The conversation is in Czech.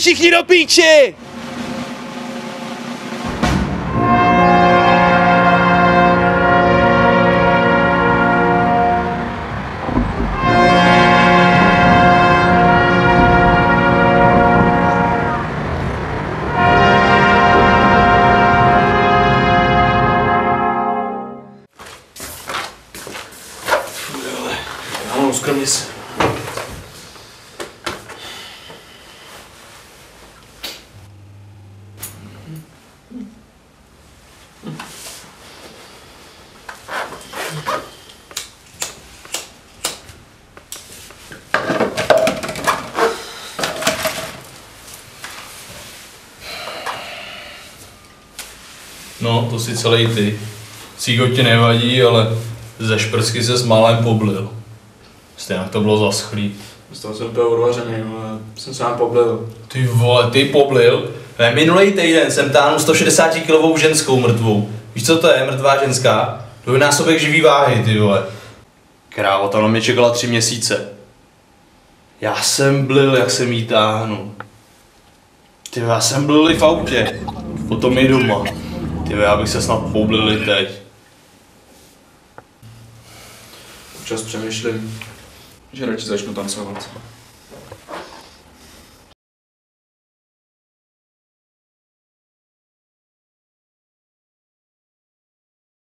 Chiquinho Pinche! Vamos, camisa. No, to si celý ty. Cígo ti nevadí, ale ze šprsky se s málem poblil. Stejně to bylo zaschlý. Z toho jsem úplně odvařený, ale jsem sám poblil. Ty vole, ty poblil? Ne, minulý týden jsem táhnul 160 kilovou ženskou mrtvou. Víš, co to je, mrtvá ženská? Dvojnásobek živý váhy, ty vole. Krávo, ta na mě čekala tři měsíce. Já jsem blil, jak jsem jí táhnu. Ty já jsem blil i v autě. Potom i doma. Ty já bych se snad poblil i teď. Občas přemýšlím, že radši začnu tancovat.